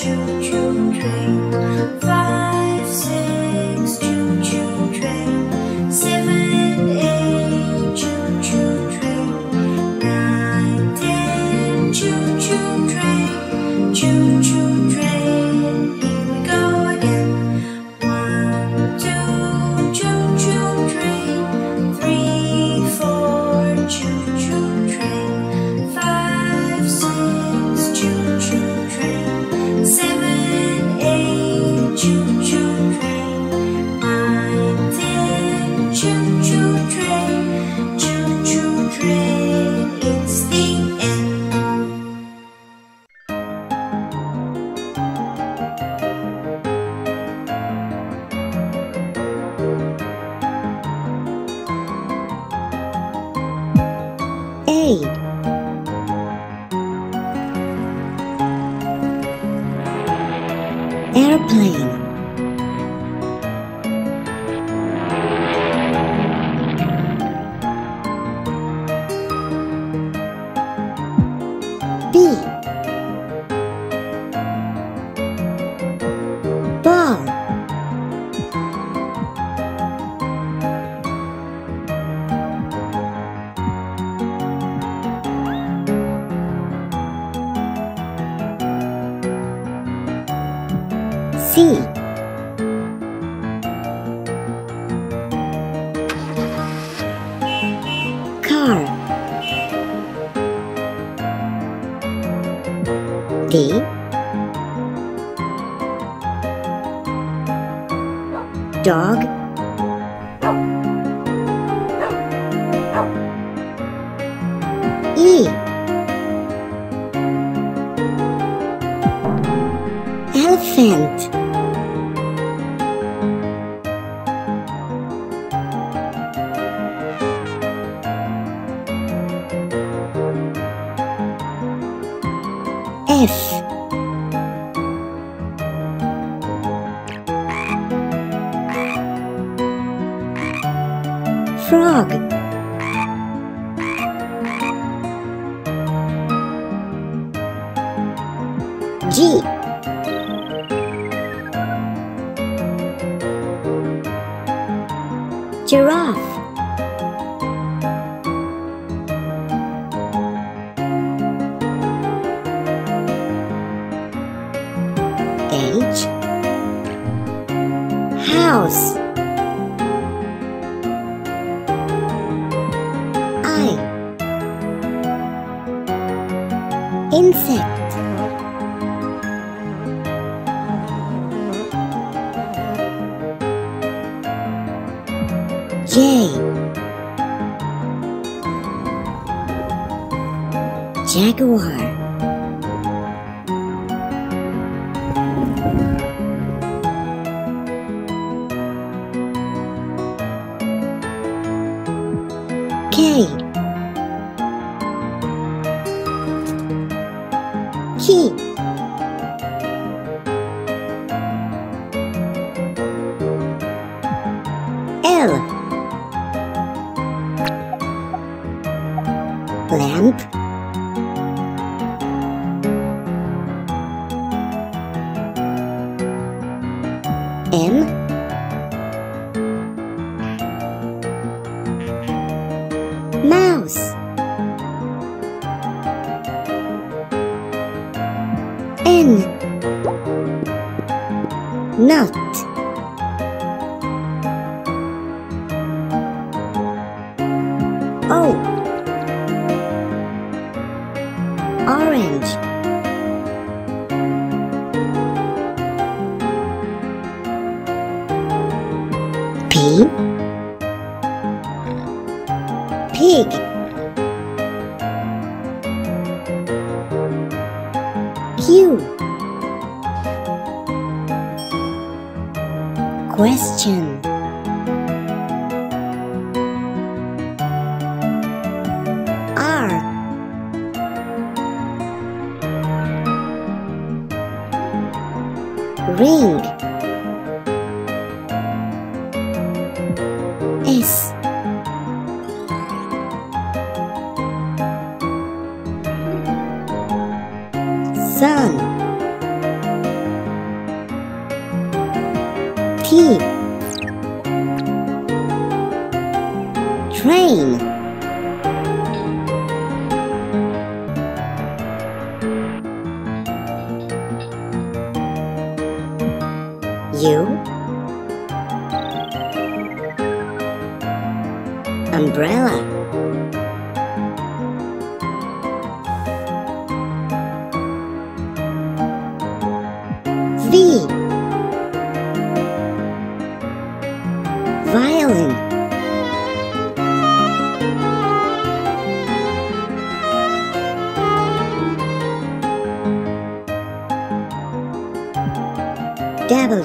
children dream. A E Elephant. F. Frog House. I. Insect. J. Jaguar Key. L. Lamp. M. Mouse Nut O oh. Orange. P Question R. Ring Train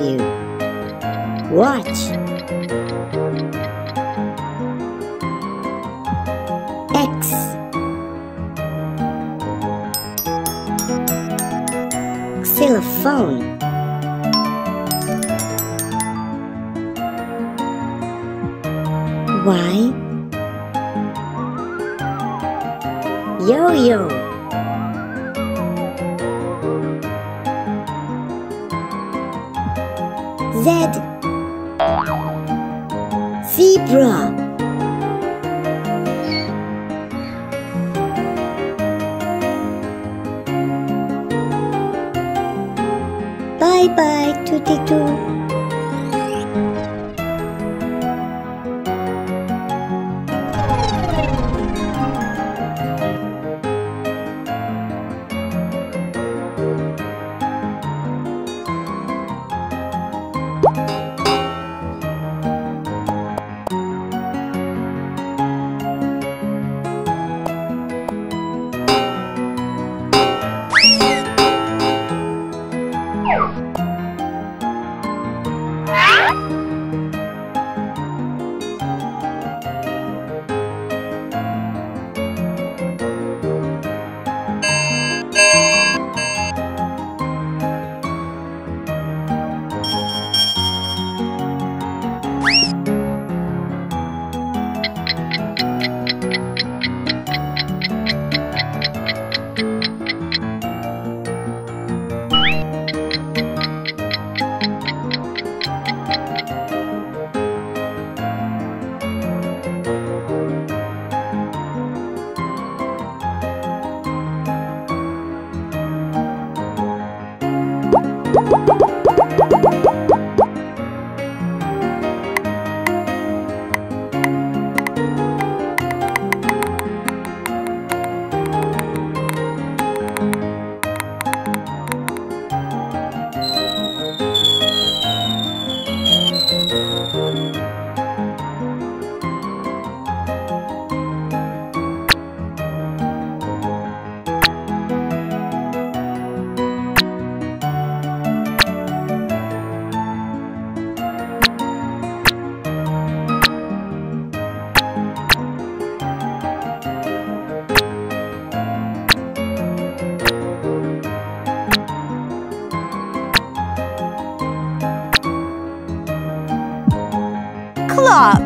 you. Watch. X. Xylophone. Y. Yo-yo. Z. Zebra. Bye bye, TuTiTu. Clock. Clock.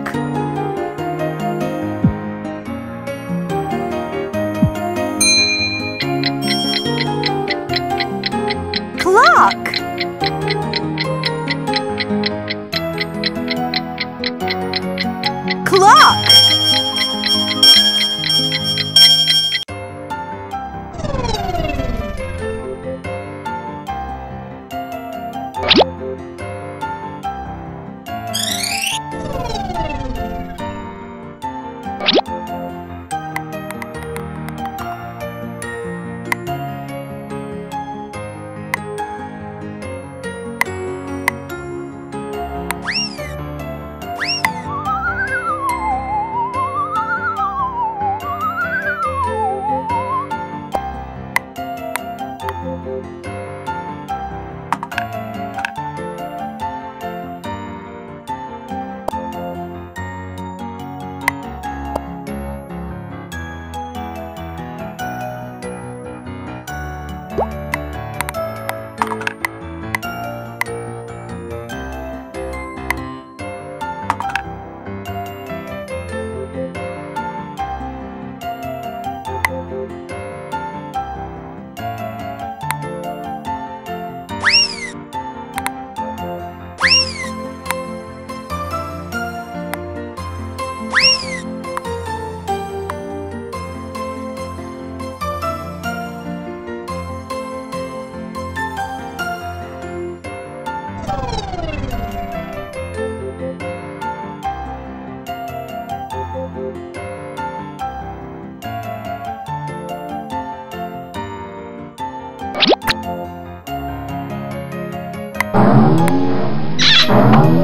Thank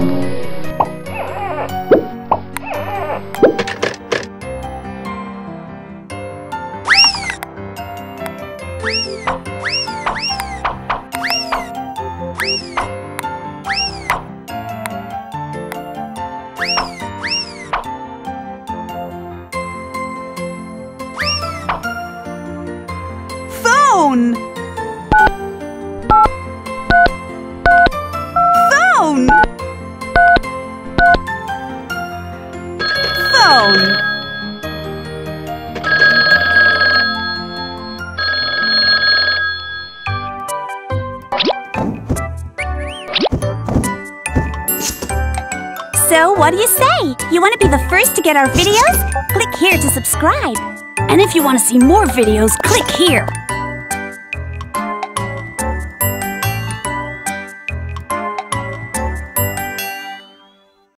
you. So what do you say? You want to be the first to get our videos? Click here to subscribe. And if you want to see more videos, click here.